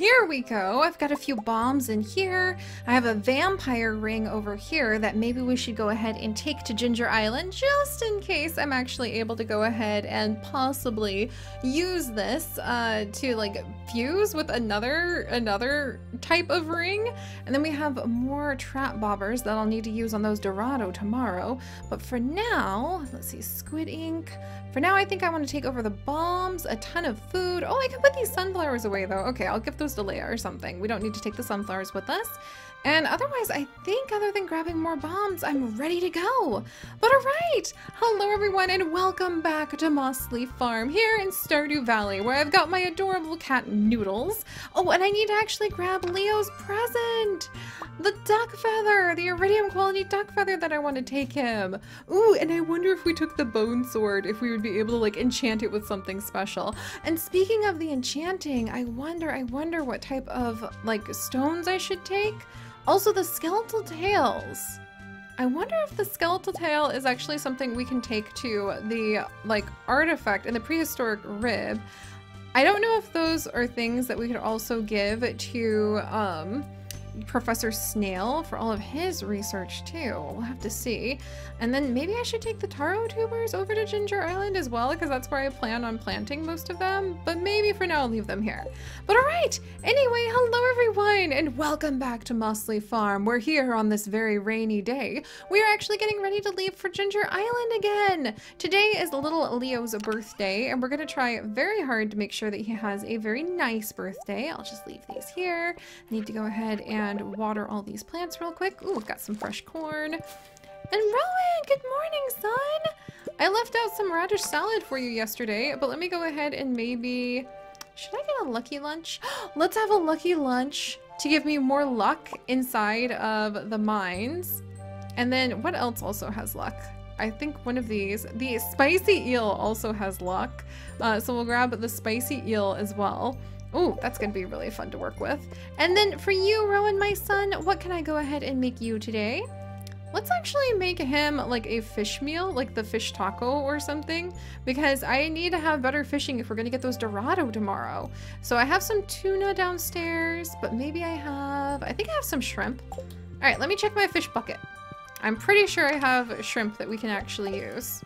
here we go. I've got a few bombs in here. I have a vampire ring over here that maybe we should go ahead and take to Ginger Island just in case I'm actually able to go ahead and possibly use this uh, to like fuse with another another type of ring. And then we have more trap bobbers that I'll need to use on those Dorado tomorrow. But for now, let's see, squid ink. For now, I think I want to take over the bombs, a ton of food. Oh, I can put these sunflowers away though. Okay, I'll give those to Leah or something. We don't need to take the sunflowers with us. And otherwise, I think other than grabbing more bombs, I'm ready to go. But all right, hello everyone and welcome back to Mossleaf Farm here in Stardew Valley where I've got my adorable cat Noodles. Oh, and I need to actually grab Leo's present. The duck feather, the iridium quality duck feather that I want to take him. Ooh, and I wonder if we took the bone sword, if we would be able to like enchant it with something special. And speaking of the enchanting, I wonder, I wonder what type of like stones I should take. Also, the skeletal tails. I wonder if the skeletal tail is actually something we can take to the like artifact in the prehistoric rib. I don't know if those are things that we could also give to um, Professor Snail for all of his research too. We'll have to see. And then maybe I should take the taro tubers over to Ginger Island as well because that's where I plan on planting most of them. But maybe for now I'll leave them here. But alright, anyway, hello everyone and welcome back to Mossleaf Farm. We're here on this very rainy day. We are actually getting ready to leave for Ginger Island again. Today is little Leo's birthday and we're going to try very hard to make sure that he has a very nice birthday. I'll just leave these here. I need to go ahead and and water all these plants real quick. Ooh, got some fresh corn. And Rowan, good morning, son! I left out some radish salad for you yesterday, but let me go ahead and maybe... Should I get a lucky lunch? Let's have a lucky lunch to give me more luck inside of the mines. And then what else also has luck? I think one of these. The spicy eel also has luck. Uh, so we'll grab the spicy eel as well. Oh, that's going to be really fun to work with. And then for you, Rowan, my son, what can I go ahead and make you today? Let's actually make him like a fish meal, like the fish taco or something, because I need to have better fishing if we're going to get those Dorado tomorrow. So I have some tuna downstairs, but maybe I have, I think I have some shrimp. All right, let me check my fish bucket. I'm pretty sure I have shrimp that we can actually use.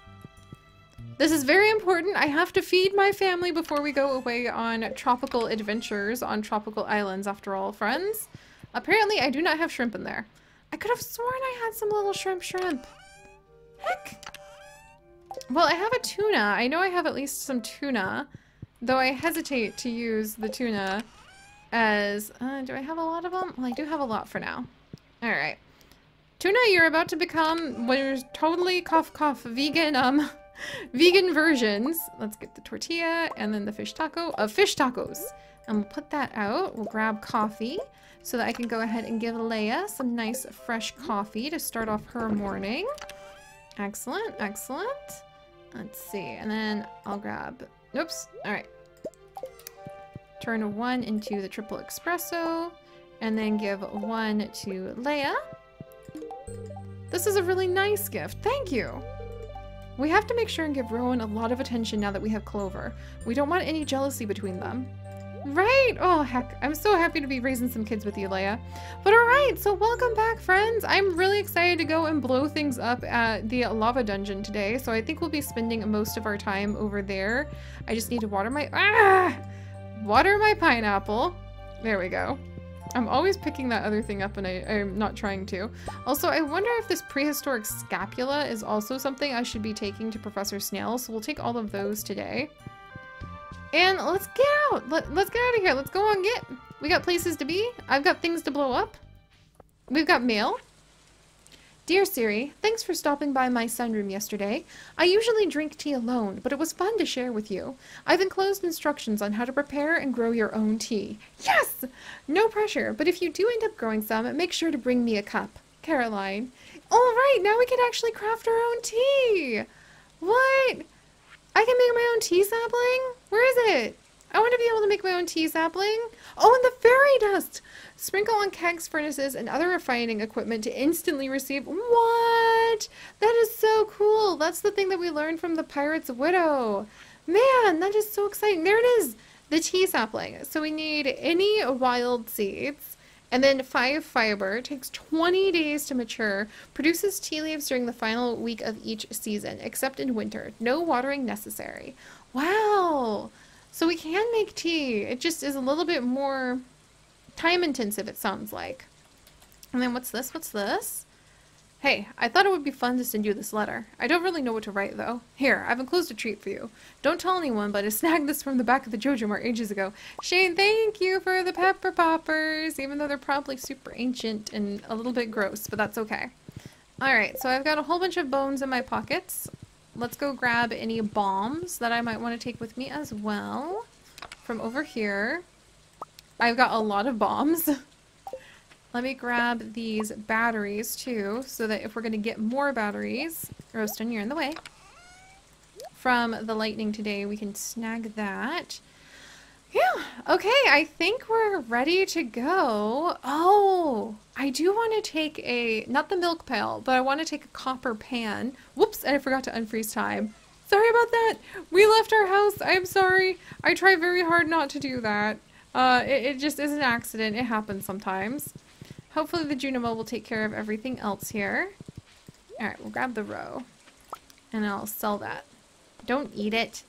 This is very important. I have to feed my family before we go away on tropical adventures on tropical islands after all, friends. Apparently, I do not have shrimp in there. I could have sworn I had some little shrimp shrimp. Heck. Well, I have a tuna. I know I have at least some tuna, though I hesitate to use the tuna as... Uh, do I have a lot of them? Well, I do have a lot for now. All right. Tuna, you're about to become, what is totally cough cough vegan, um, vegan versions. Let's get the tortilla and then the fish taco of fish tacos. And we'll put that out. We'll grab coffee so that I can go ahead and give Leah some nice fresh coffee to start off her morning. Excellent, excellent. Let's see, and then I'll grab, oops, all right. Turn one into the triple espresso and then give one to Leah. This is a really nice gift. Thank you. We have to make sure and give Rowan a lot of attention now that we have Clover. We don't want any jealousy between them. Right! Oh, heck. I'm so happy to be raising some kids with you, Leah. But alright, so welcome back, friends. I'm really excited to go and blow things up at the lava dungeon today. So I think we'll be spending most of our time over there. I just need to water my... Ah! Water my pineapple. There we go. I'm always picking that other thing up and I, am not trying to. Also, I wonder if this prehistoric scapula is also something I should be taking to Professor Snail, so we'll take all of those today. And let's get out! Let, let's get out of here. Let's go on get. We got places to be. I've got things to blow up. We've got mail. Dear Seri, thanks for stopping by my sunroom yesterday. I usually drink tea alone, but it was fun to share with you. I've enclosed instructions on how to prepare and grow your own tea. Yes! No pressure, but if you do end up growing some, make sure to bring me a cup. Caroline. All right, now we can actually craft our own tea. What? I can make my own tea sapling? Where is it? I want to be able to make my own tea sapling. Oh, and the fairy dust! Sprinkle on kegs, furnaces, and other refining equipment to instantly receive... What? That is so cool. That's the thing that we learned from the Pirate's Widow. Man, that is so exciting. There it is. the tea sapling. So we need any wild seeds and then five fiber. Takes 20 days to mature. Produces tea leaves during the final week of each season, except in winter. No watering necessary. Wow. So we can make tea. It just is a little bit more time intensive, it sounds like. And then what's this? What's this? Hey, I thought it would be fun to send you this letter. I don't really know what to write, though. Here, I've enclosed a treat for you. Don't tell anyone, but I snagged this from the back of the JojaMart ages ago. Shane, thank you for the pepper poppers, even though they're probably super ancient and a little bit gross, but that's okay. Alright, so I've got a whole bunch of bones in my pockets. Let's go grab any bombs that I might want to take with me as well. From over here. I've got a lot of bombs. Let me grab these batteries too, so that if we're going to get more batteries, Roston, you're in the way, from the lightning today, we can snag that. Yeah, okay, I think we're ready to go. Oh, I do want to take a, not the milk pail, but I want to take a copper pan. Whoops, and I forgot to unfreeze time. Sorry about that. We left our house. I'm sorry. I try very hard not to do that. Uh, it, it just is an accident. It happens sometimes. Hopefully the Junimo will take care of everything else here. Alright, we'll grab the roe. And I'll sell that. Don't eat it.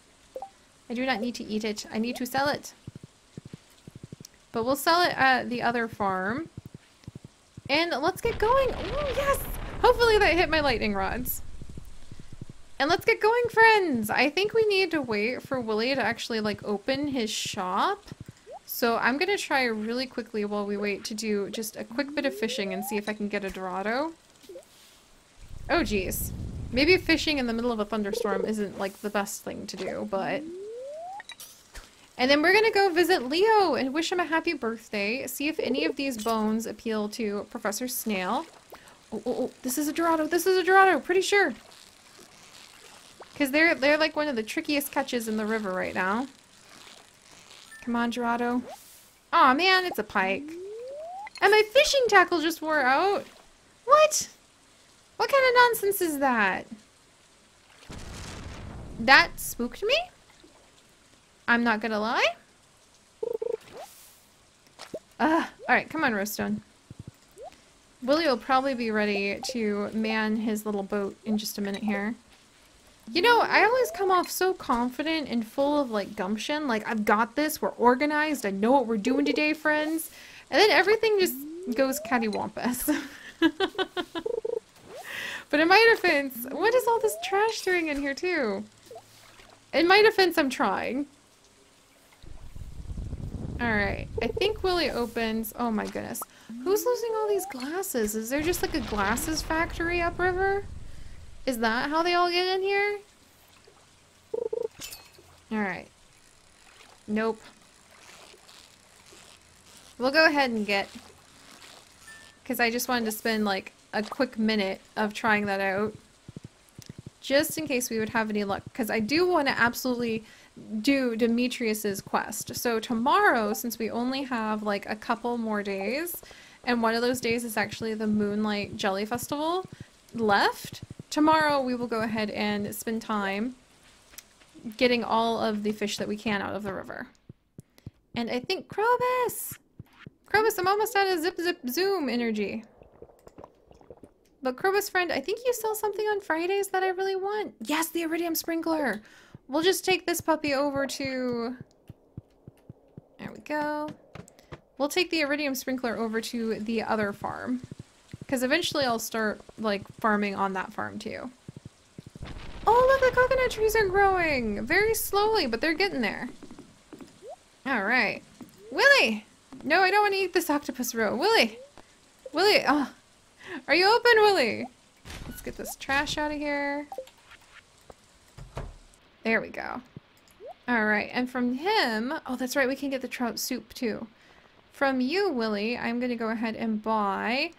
I do not need to eat it. I need to sell it. But we'll sell it at the other farm. And let's get going. Oh, yes! Hopefully that hit my lightning rods. And let's get going, friends! I think we need to wait for Willy to actually, like, open his shop. So I'm going to try really quickly while we wait to do just a quick bit of fishing and see if I can get a Dorado. Oh geez. Maybe fishing in the middle of a thunderstorm isn't like the best thing to do, but... And then we're going to go visit Leo and wish him a happy birthday. See if any of these bones appeal to Professor Snail. Oh, oh, oh, this is a Dorado. This is a Dorado. Pretty sure. Because they're, they're like one of the trickiest catches in the river right now. Come on, Dorado. Aw, oh, man, it's a pike. And my fishing tackle just wore out. What? What kind of nonsense is that? That spooked me? I'm not gonna lie. Ugh. Alright, come on, Rostone. Willy will probably be ready to man his little boat in just a minute here. You know, I always come off so confident and full of like gumption. Like, I've got this, we're organized, I know what we're doing today, friends. And then everything just goes cattywampus. but in my defense, what is all this trash doing in here too? In my defense, I'm trying. Alright, I think Willy opens... Oh my goodness. Who's losing all these glasses? Is there just like a glasses factory upriver? Is that how they all get in here? Alright. Nope. We'll go ahead and get... Because I just wanted to spend like a quick minute of trying that out. Just in case we would have any luck. Because I do want to absolutely do Demetrius's quest. So tomorrow, since we only have like a couple more days, and one of those days is actually the Moonlight Jelly Festival left, tomorrow we will go ahead and spend time getting all of the fish that we can out of the river. And I think Krobus! Krobus, I'm almost out of zip zip zoom energy. But Krobus friend, I think you sell something on Fridays that I really want. Yes, the Iridium Sprinkler! We'll just take this puppy over to... There we go. We'll take the Iridium Sprinkler over to the other farm. Because eventually I'll start, like, farming on that farm too. Oh, look, the coconut trees are growing! Very slowly, but they're getting there. Alright. Willy! No, I don't want to eat this octopus roe. Willy! Willy! Oh. Ah. Are you open, Willy? Let's get this trash out of here. There we go. Alright, and from him... Oh, that's right, we can get the trout soup, too. From you, Willy, I'm going to go ahead and buy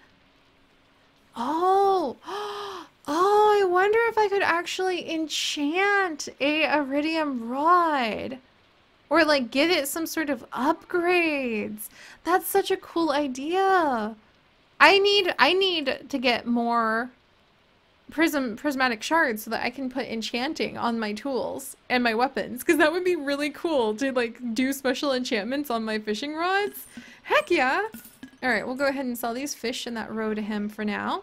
Oh! Oh, I wonder if I could actually enchant a iridium rod. Or like give it some sort of upgrades. That's such a cool idea. I need I need to get more prism prismatic shards so that I can put enchanting on my tools and my weapons because that would be really cool to like do special enchantments on my fishing rods. Heck yeah! All right, we'll go ahead and sell these fish in that roe to him for now.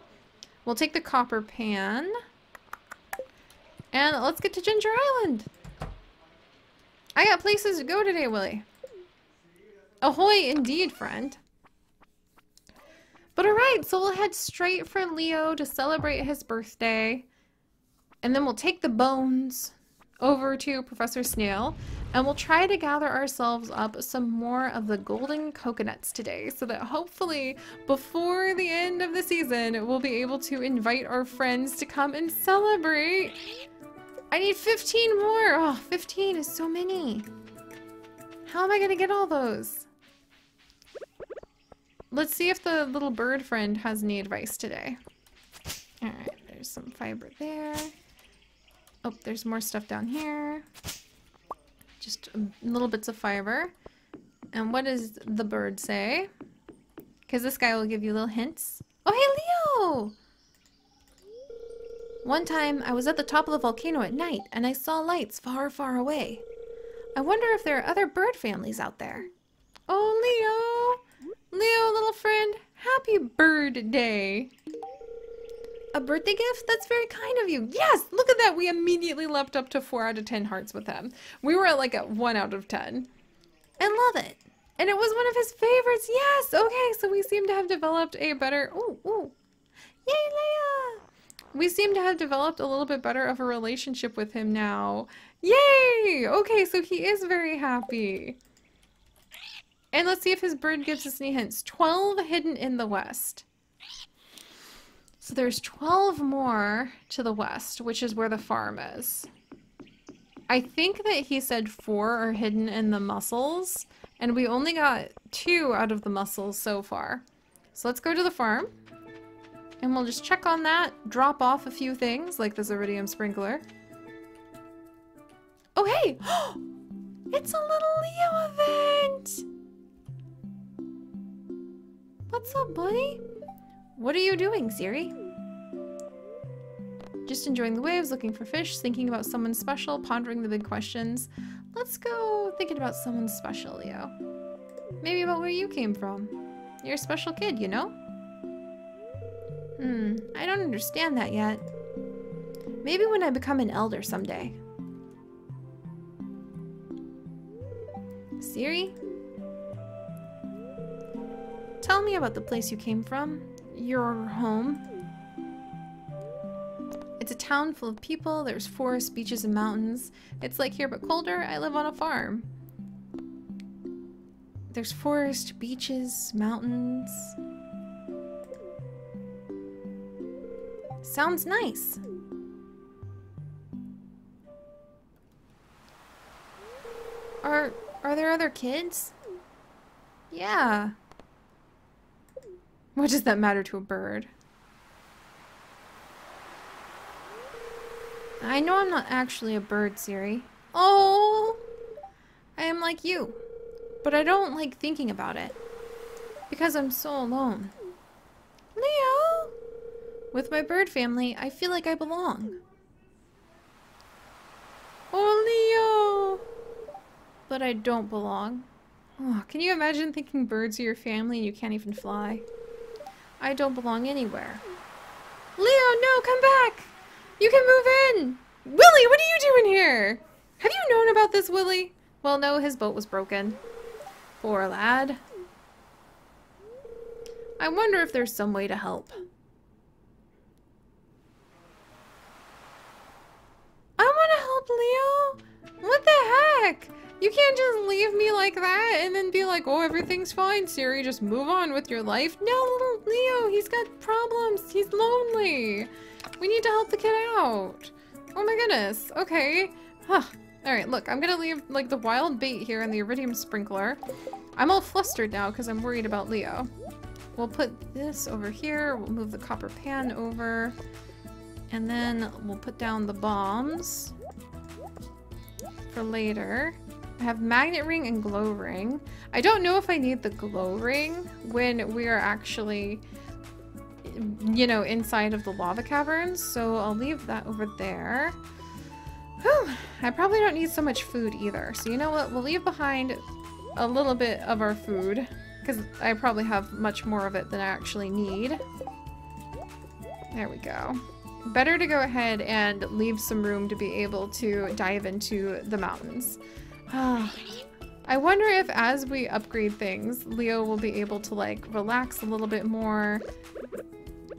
We'll take the copper pan. And let's get to Ginger Island. I got places to go today, Willy. Ahoy indeed, friend. But alright, so we'll head straight for Leo to celebrate his birthday. And then we'll take the bones over to Professor Snail and we'll try to gather ourselves up some more of the golden coconuts today so that hopefully before the end of the season we'll be able to invite our friends to come and celebrate. I need 15 more. Oh, 15 is so many. How am I going to get all those? Let's see if the little bird friend has any advice today. Alright, there's some fiber there. Oh, there's more stuff down here. Just little bits of fiber. And what does the bird say? Because this guy will give you little hints. Oh, hey, Leo! One time, I was at the top of the volcano at night, and I saw lights far, far away. I wonder if there are other bird families out there. Oh, Leo! Leo, little friend, happy bird day! A birthday gift? That's very kind of you. Yes, look at that. We immediately leapt up to 4 out of 10 hearts with him. We were at like a 1 out of 10. And love it. And it was one of his favorites. Yes. Okay, so we seem to have developed a better... Ooh, ooh. Yay, Leah! We seem to have developed a little bit better of a relationship with him now. Yay! Okay, so he is very happy. And let's see if his bird gives us any hints. 12 hidden in the west. So there's 12 more to the west, which is where the farm is. I think that he said four are hidden in the mussels, and we only got two out of the mussels so far. So let's go to the farm, and we'll just check on that, drop off a few things, like this Iridium Sprinkler. Oh, hey! it's a little Leo event! What's up, buddy? What are you doing, Seri? Just enjoying the waves, looking for fish, thinking about someone special, pondering the big questions. Let's go thinking about someone special, Leo. Maybe about where you came from. You're a special kid, you know? Hmm, I don't understand that yet. Maybe when I become an elder someday. Seri? Tell me about the place you came from your home. It's a town full of people. There's forests, beaches, and mountains. It's like here but colder. I live on a farm. There's forest, beaches, mountains. Sounds nice. Are are there other kids? Yeah. What does that matter to a bird? I know I'm not actually a bird, Seri. Oh! I am like you. But I don't like thinking about it. Because I'm so alone. Leo! With my bird family, I feel like I belong. Oh, Leo! But I don't belong. Oh, can you imagine thinking birds are your family and you can't even fly? I don't belong anywhere. Leo, no, come back! You can move in! Willy, what are you doing here? Have you known about this, Willy? Well, no, his boat was broken. Poor lad. I wonder if there's some way to help. You can't just leave me like that and then be like, oh, everything's fine, Seri. Just move on with your life. No, little Leo, he's got problems. He's lonely. We need to help the kid out. Oh my goodness. Okay. Huh. Alright, look, I'm gonna leave, like, the wild bait here and the iridium sprinkler. I'm all flustered now because I'm worried about Leo. We'll put this over here. We'll move the copper pan over. And then we'll put down the bombs for later. I have magnet ring and glow ring. I don't know if I need the glow ring when we are actually you know, inside of the lava caverns. So I'll leave that over there. Whew, I probably don't need so much food either. So you know what? We'll leave behind a little bit of our food because I probably have much more of it than I actually need. There we go. Better to go ahead and leave some room to be able to dive into the mountains. I wonder if as we upgrade things, Leo will be able to like relax a little bit more.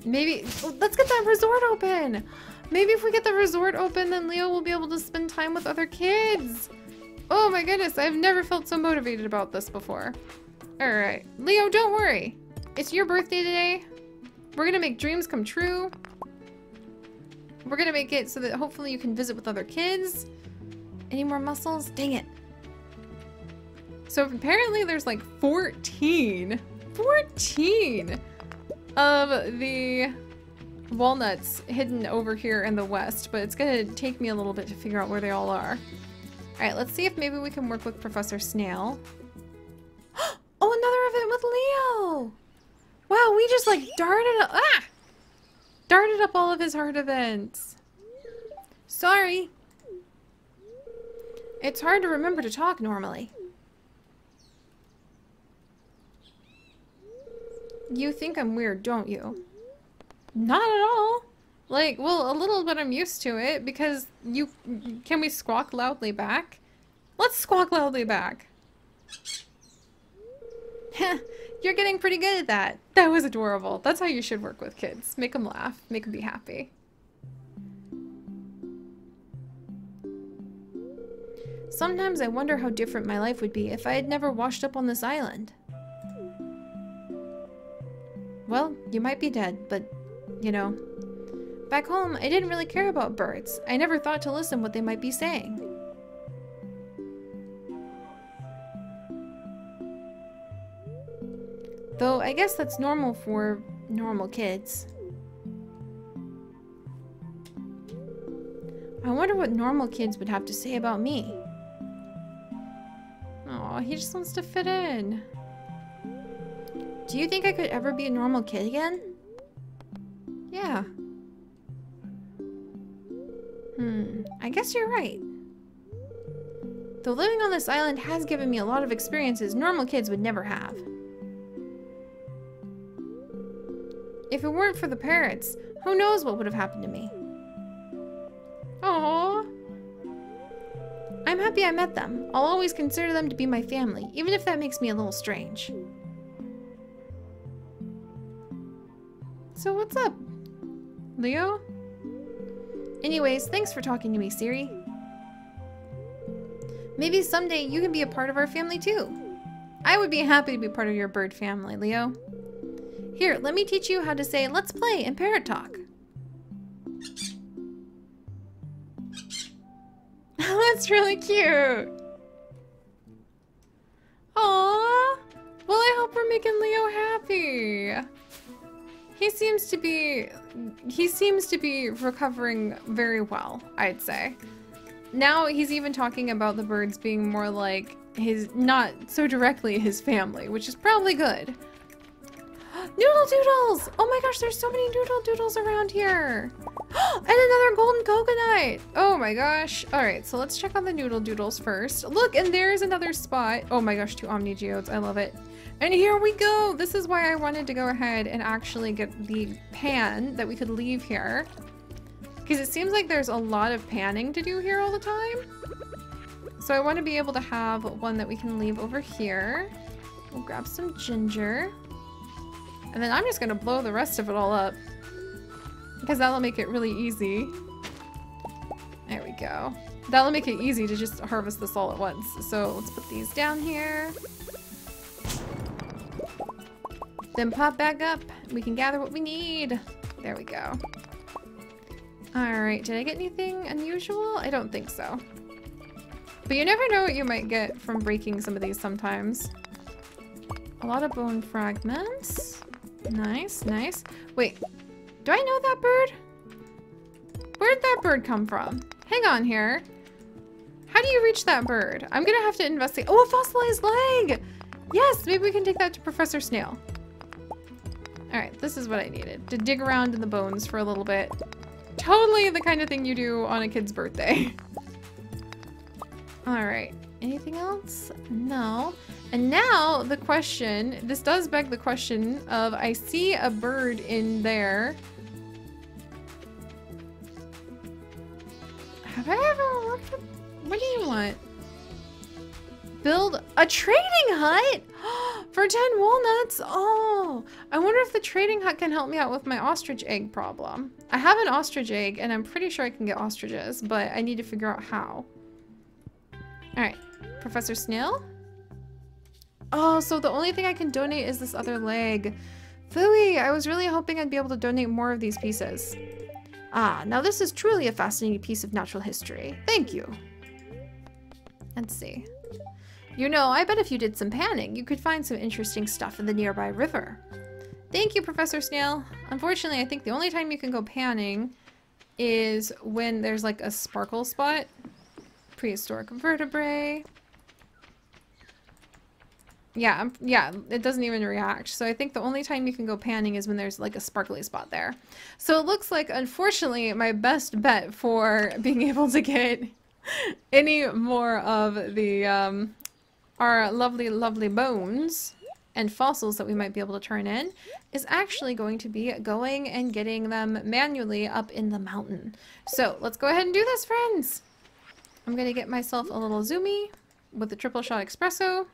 Maybe, let's get that resort open. Maybe if we get the resort open, then Leo will be able to spend time with other kids. Oh my goodness, I've never felt so motivated about this before. All right, Leo, don't worry. It's your birthday today. We're gonna make dreams come true. We're gonna make it so that hopefully you can visit with other kids. Any more mussels? Dang it. So apparently there's like 14, 14 of the walnuts hidden over here in the west, but it's gonna take me a little bit to figure out where they all are. All right, let's see if maybe we can work with Professor Snail. oh, another event with Leo! Wow, we just like darted up, ah! Darted up all of his heart events. Sorry. It's hard to remember to talk normally. You think I'm weird, don't you? Not at all. Like, well, a little bit I'm used to it because you... Can we squawk loudly back? Let's squawk loudly back. You're getting pretty good at that. That was adorable. That's how you should work with kids. Make them laugh. Make them be happy. Sometimes I wonder how different my life would be if I had never washed up on this island. Well, you might be dead, but, you know. Back home, I didn't really care about birds. I never thought to listen what they might be saying. Though, I guess that's normal for normal kids. I wonder what normal kids would have to say about me. Oh, he just wants to fit in. Do you think I could ever be a normal kid again? Yeah. Hmm, I guess you're right. Though living on this island has given me a lot of experiences normal kids would never have. If it weren't for the parrots, who knows what would have happened to me. Aww. I'm happy I met them. I'll always consider them to be my family, even if that makes me a little strange. So what's up? Leo? Anyways, thanks for talking to me, Seri. Maybe someday you can be a part of our family too. I would be happy to be part of your bird family, Leo. Here, let me teach you how to say let's play in parrot talk. That's really cute. Aww. Well, I hope we're making Leo happy. He seems to be he seems to be recovering very well, I'd say. Now he's even talking about the birds being more like his not so directly his family, which is probably good. Noodle doodles! Oh my gosh, there's so many noodle doodles around here. and another golden coconut. Oh my gosh. All right, so let's check on the noodle doodles first. Look, and there's another spot. Oh my gosh, two Omni Geodes. I love it. And here we go! This is why I wanted to go ahead and actually get the pan that we could leave here. Because it seems like there's a lot of panning to do here all the time. So I want to be able to have one that we can leave over here. We'll grab some ginger. And then I'm just going to blow the rest of it all up. Because that'll make it really easy. There we go. That'll make it easy to just harvest this all at once. So let's put these down here. Then pop back up. We can gather what we need. There we go. Alright, did I get anything unusual? I don't think so. But you never know what you might get from breaking some of these sometimes. A lot of bone fragments. Nice, nice. Wait, do I know that bird? Where'd that bird come from? Hang on here. How do you reach that bird? I'm gonna have to investigate. Oh, a fossilized leg! Yes, maybe we can take that to Professor Snail. Alright, this is what I needed. To dig around in the bones for a little bit. Totally the kind of thing you do on a kid's birthday. Alright, anything else? No. And now the question, this does beg the question of I see a bird in there. Have I ever looked at, what do you want? Build a trading hut for 10 walnuts. Oh, I wonder if the trading hut can help me out with my ostrich egg problem. I have an ostrich egg and I'm pretty sure I can get ostriches, but I need to figure out how. All right, Professor Snail. Oh, so the only thing I can donate is this other leg. Phooey, I was really hoping I'd be able to donate more of these pieces. Ah, now this is truly a fascinating piece of natural history. Thank you. Let's see. You know, I bet if you did some panning, you could find some interesting stuff in the nearby river. Thank you, Professor Snail. Unfortunately, I think the only time you can go panning is when there's like a sparkle spot. Prehistoric vertebrae. Yeah, yeah, it doesn't even react. So I think the only time you can go panning is when there's like a sparkly spot there. So it looks like, unfortunately, my best bet for being able to get any more of the, um, our lovely, lovely bones and fossils that we might be able to turn in is actually going to be going and getting them manually up in the mountain. So let's go ahead and do this, friends. I'm going to get myself a little zoomy with the triple shot espresso.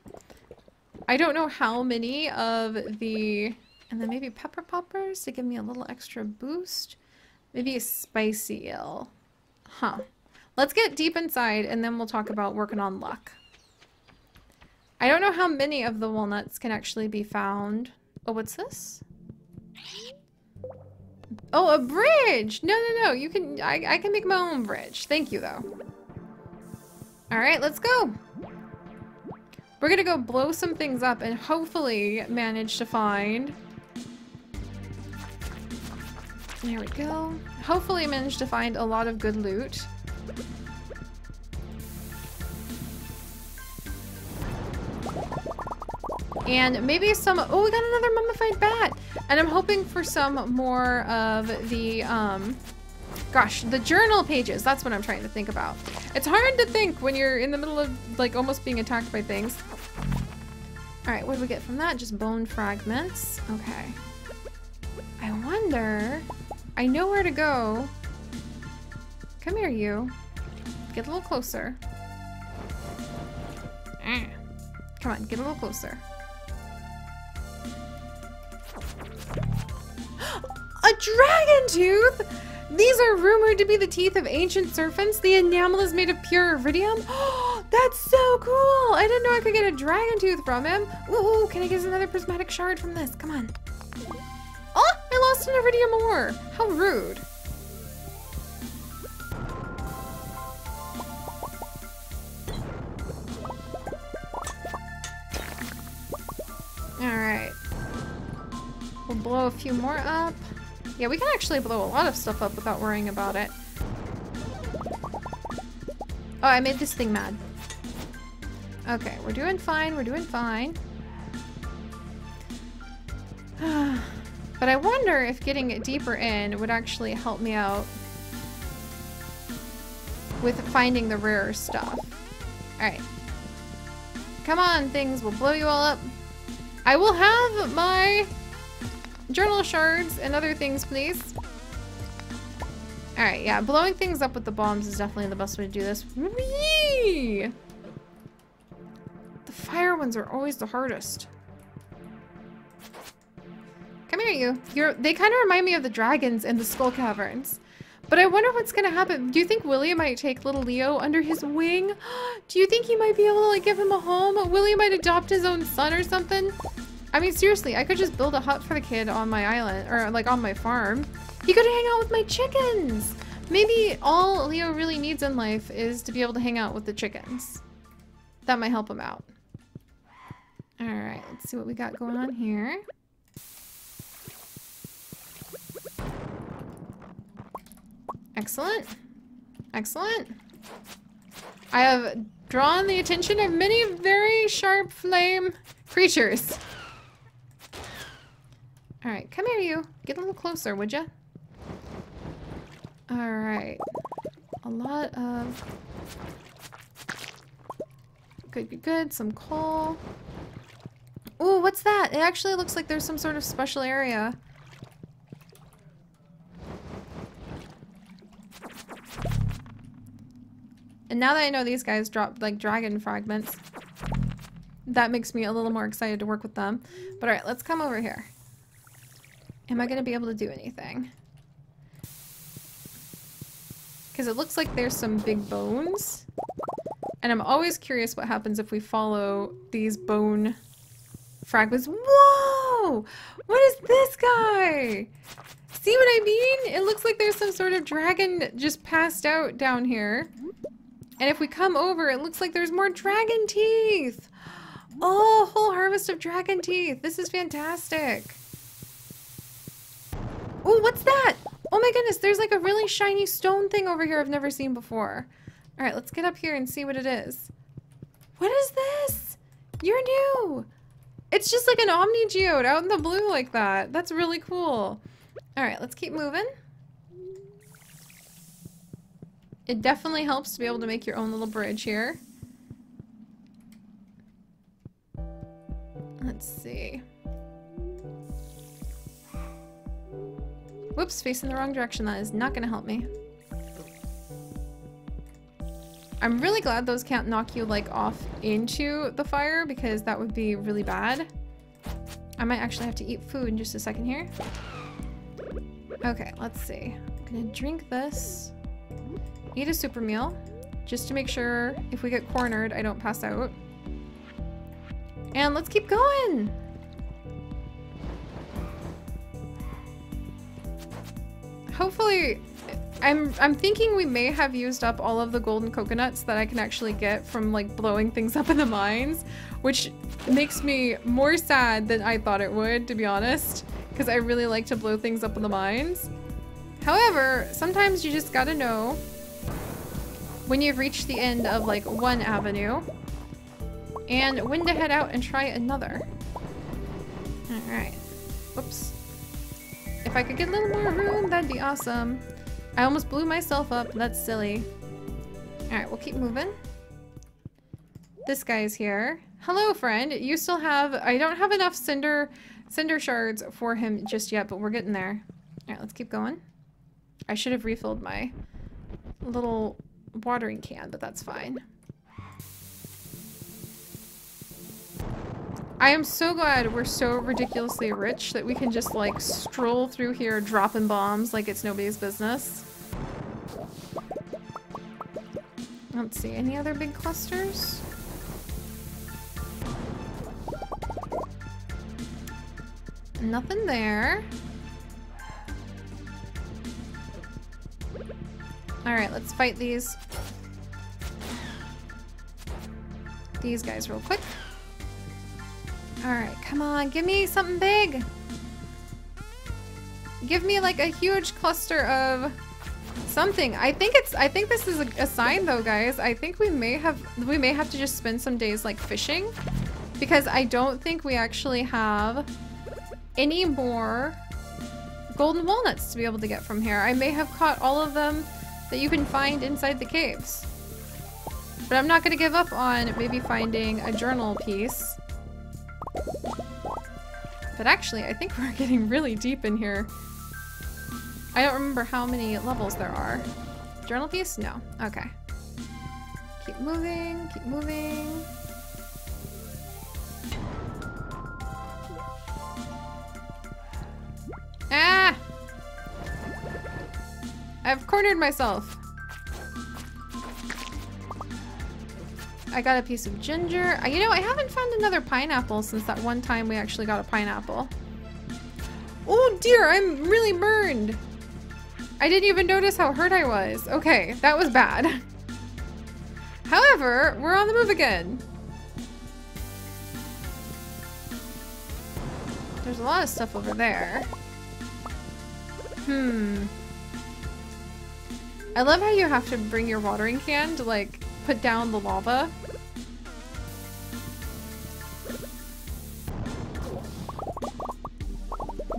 I don't know how many of the... And then maybe pepper poppers to give me a little extra boost. Maybe a spicy eel. Huh. Let's get deep inside and then we'll talk about working on luck. I don't know how many of the walnuts can actually be found. Oh, what's this? Oh, a bridge! No, no, no. You can... I, I can make my own bridge. Thank you, though. Alright, let's go. We're gonna go blow some things up and hopefully manage to find... There we go. Hopefully manage to find a lot of good loot. And maybe some- oh, we got another mummified bat! And I'm hoping for some more of the, um, Gosh, the journal pages. That's what I'm trying to think about. It's hard to think when you're in the middle of, like, almost being attacked by things. Alright, what do we get from that? Just bone fragments. Okay. I wonder... I know where to go. Come here, you. Get a little closer. Ah. Come on, get a little closer. a dragon tooth! These are rumored to be the teeth of ancient serpents. The enamel is made of pure iridium. That's so cool. I didn't know I could get a dragon tooth from him. Ooh, can I get another prismatic shard from this? Come on. Oh, I lost an iridium ore. How rude. All right. We'll blow a few more up. Yeah, we can actually blow a lot of stuff up without worrying about it. Oh, I made this thing mad. Okay, we're doing fine, we're doing fine. but I wonder if getting it deeper in would actually help me out with finding the rarer stuff. Alright. Come on, things, we'll blow you all up. I will have my Journal shards and other things, please. Alright, yeah, blowing things up with the bombs is definitely the best way to do this. Whee! The fire ones are always the hardest. Come here, you. You're, they kind of remind me of the dragons in the Skull Caverns. But I wonder what's gonna happen. Do you think Willy might take little Leo under his wing? Do you think he might be able to like give him a home? Willy might adopt his own son or something? I mean, seriously, I could just build a hut for the kid on my island, or like on my farm. He could hang out with my chickens! Maybe all Leo really needs in life is to be able to hang out with the chickens. That might help him out. Alright, let's see what we got going on here. Excellent. Excellent. I have drawn the attention of many very sharp flame creatures. Alright, come here you. Get a little closer, would you? Alright. A lot of... Good, good, good. Some coal. Ooh, what's that? It actually looks like there's some sort of special area. And now that I know these guys drop like dragon fragments, that makes me a little more excited to work with them. But alright, let's come over here. Am I going to be able to do anything? Because it looks like there's some big bones. And I'm always curious what happens if we follow these bone fragments. Whoa! What is this guy? See what I mean? It looks like there's some sort of dragon just passed out down here. And if we come over, it looks like there's more dragon teeth. Oh, whole harvest of dragon teeth. This is fantastic. Oh, what's that? Oh my goodness, there's like a really shiny stone thing over here I've never seen before. All right, let's get up here and see what it is. What is this? You're new. It's just like an Omni Geode out in the blue like that. That's really cool. All right, let's keep moving. It definitely helps to be able to make your own little bridge here. Let's see. Whoops, facing the wrong direction. That is not going to help me. I'm really glad those can't knock you like off into the fire because that would be really bad. I might actually have to eat food in just a second here. Okay, let's see. I'm gonna drink this. Eat a super meal, just to make sure if we get cornered, I don't pass out. And let's keep going! Hopefully, I'm I'm thinking we may have used up all of the golden coconuts that I can actually get from like blowing things up in the mines, which makes me more sad than I thought it would, to be honest, because I really like to blow things up in the mines. However, sometimes you just gotta know when you've reached the end of like one avenue and when to head out and try another. Alright. Whoops. If I could get a little more room, that'd be awesome. I almost blew myself up. That's silly. Alright, we'll keep moving. This guy's here. Hello, friend. You still have... I don't have enough cinder, cinder shards for him just yet, but we're getting there. Alright, let's keep going. I should have refilled my little watering can, but that's fine. I am so glad we're so ridiculously rich that we can just like stroll through here dropping bombs like it's nobody's business. Let's see, any other big clusters? Nothing there. Alright, let's fight these. These guys real quick. Alright, come on, give me something big! Give me like a huge cluster of something. I think it's I think this is a, a sign though, guys. I think we may have we may have to just spend some days like fishing because I don't think we actually have any more golden walnuts to be able to get from here. I may have caught all of them that you can find inside the caves. But I'm not going to give up on maybe finding a journal piece. But actually, I think we're getting really deep in here. I don't remember how many levels there are. Journal piece? No. Okay. Keep moving, keep moving. Ah! I've cornered myself. I got a piece of ginger. Uh, you know, I haven't found another pineapple since that one time we actually got a pineapple. Oh dear, I'm really burned. I didn't even notice how hurt I was. Okay, that was bad. However, we're on the move again. There's a lot of stuff over there. Hmm. I love how you have to bring your watering can to like put down the lava.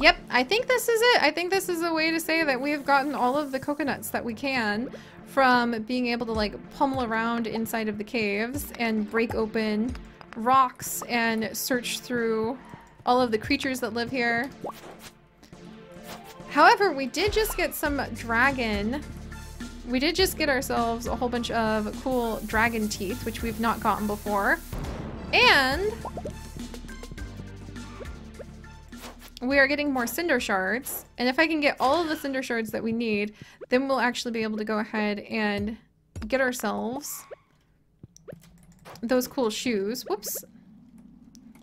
Yep, I think this is it. I think this is a way to say that we have gotten all of the coconuts that we can from being able to like pummel around inside of the caves and break open rocks and search through all of the creatures that live here. However, we did just get some dragon. We did just get ourselves a whole bunch of cool dragon teeth, which we've not gotten before. And we are getting more cinder shards. And if I can get all of the cinder shards that we need, then we'll actually be able to go ahead and get ourselves those cool shoes. Whoops.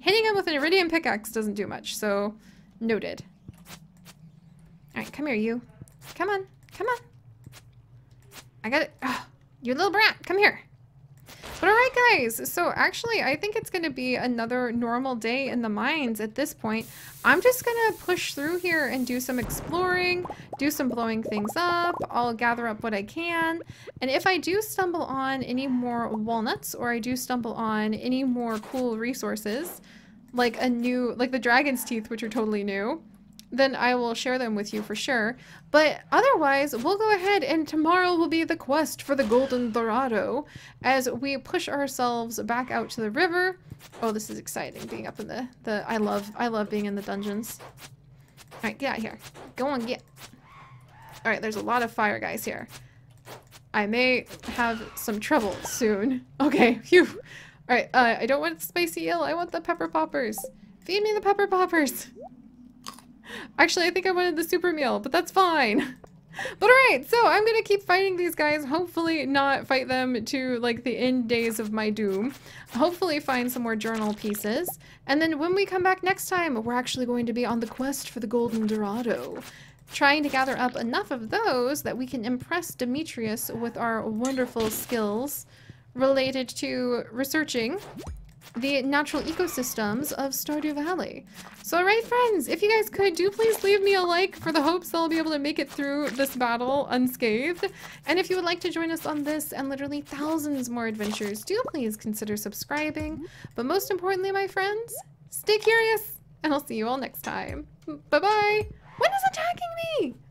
Hitting him with an iridium pickaxe doesn't do much, so noted. Alright, come here, you. Come on. Come on. I got it. Ah, oh, you little brat. Come here. But alright guys, so actually I think it's going to be another normal day in the mines at this point. I'm just going to push through here and do some exploring, do some blowing things up, I'll gather up what I can, and if I do stumble on any more walnuts or I do stumble on any more cool resources, like a new, like the dragon's teeth which are totally new, then I will share them with you for sure. But otherwise, we'll go ahead and tomorrow will be the quest for the Golden Dorado as we push ourselves back out to the river. Oh, this is exciting being up in the, the I love I love being in the dungeons. Alright, get out here. Go on, get. Alright, there's a lot of fire guys here. I may have some trouble soon. Okay, phew. Alright, uh, I don't want spicy eel. I want the pepper poppers. Feed me the pepper poppers. Actually, I think I wanted the super meal, but that's fine. But alright, so I'm gonna keep fighting these guys, hopefully not fight them to like the end days of my doom. Hopefully find some more journal pieces. And then when we come back next time, we're actually going to be on the quest for the Golden Dorado. Trying to gather up enough of those that we can impress Demetrius with our wonderful skills related to researching the natural ecosystems of Stardew Valley. So alright friends, if you guys could, do please leave me a like for the hopes that I'll be able to make it through this battle unscathed. And if you would like to join us on this and literally thousands more adventures, do please consider subscribing. But most importantly, my friends, stay curious, and I'll see you all next time. Bye-bye! What is attacking me?